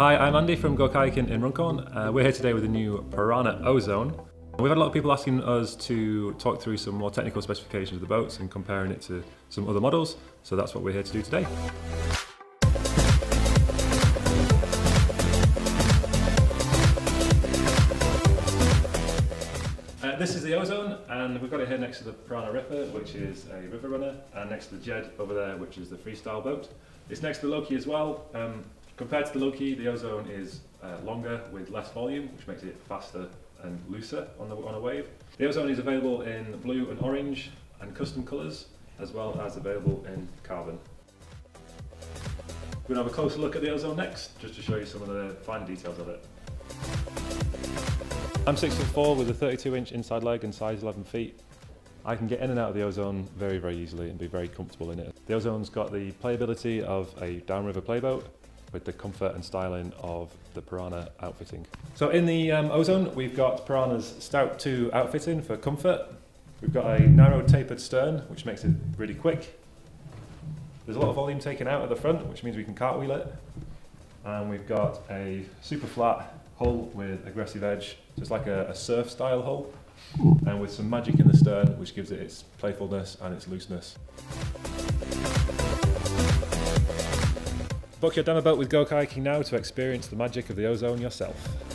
Hi, I'm Andy from Go Kayaking in Runcorn. Uh, we're here today with the new Pyranha Ozone. We've had a lot of people asking us to talk through some more technical specifications of the boats and comparing it to some other models, so that's what we're here to do today. Uh, this is the Ozone, and we've got it here next to the Pyranha Ripper, which is a river runner, and next to the Jed over there, which is the freestyle boat. It's next to the Loki as well. Um, compared to the Loki, the Ozone is uh, longer with less volume, which makes it faster and looser on, the, on a wave. The Ozone is available in blue and orange and custom colours, as well as available in carbon. We're going to have a closer look at the Ozone next, just to show you some of the fine details of it. I'm 6 foot 4 with a 32 inch inside leg and size 11 feet. I can get in and out of the Ozone very, very easily and be very comfortable in it. The Ozone's got the playability of a downriver playboat with the comfort and styling of the Pyranha outfitting. So in the um, Ozone, we've got Pyranha's Stout 2 outfitting for comfort. We've got a narrow tapered stern, which makes it really quick. There's a lot of volume taken out at the front, which means we can cartwheel it. And we've got a super flat hull with aggressive edge, so it's like a, a surf style hull, and with some magic in the stern, which gives it its playfulness and its looseness. Book your demo boat with Go Kayaking now to experience the magic of the ozone yourself.